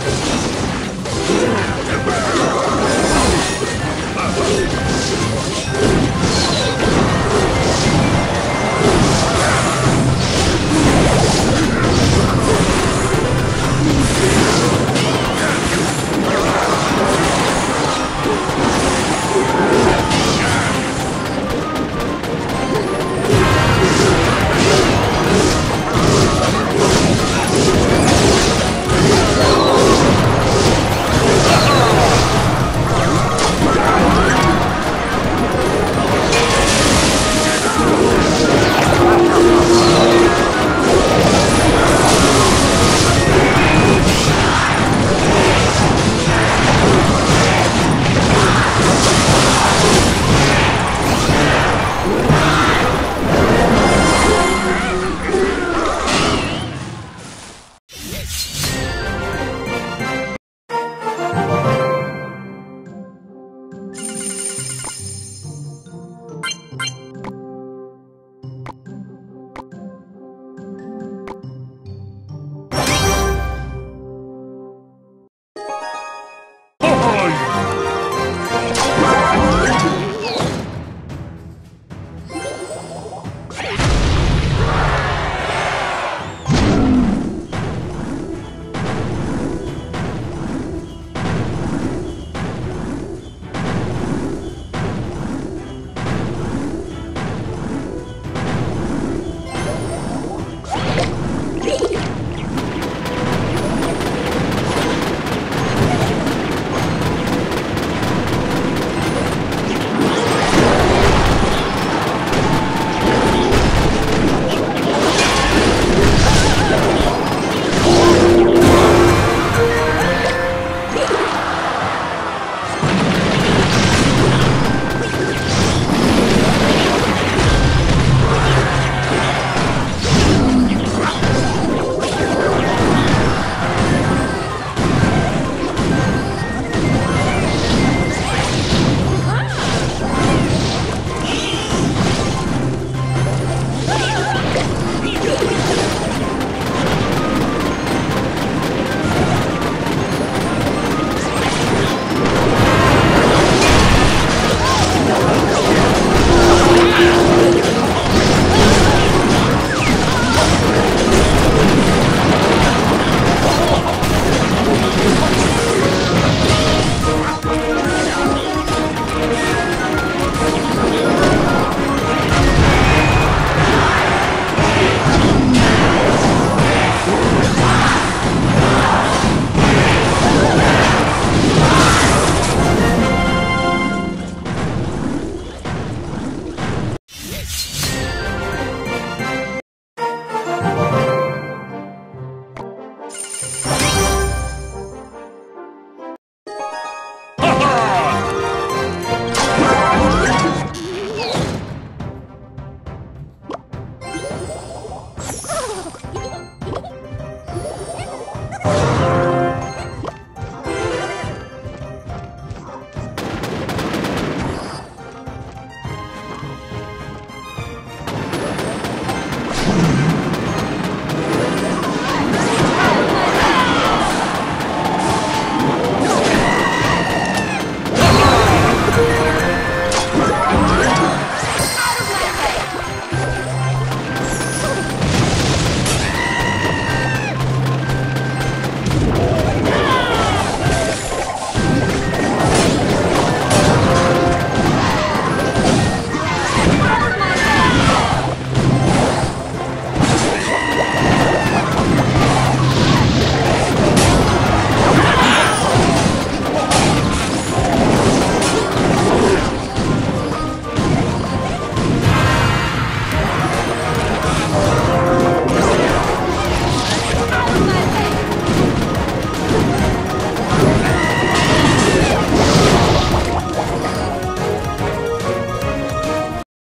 Yeah.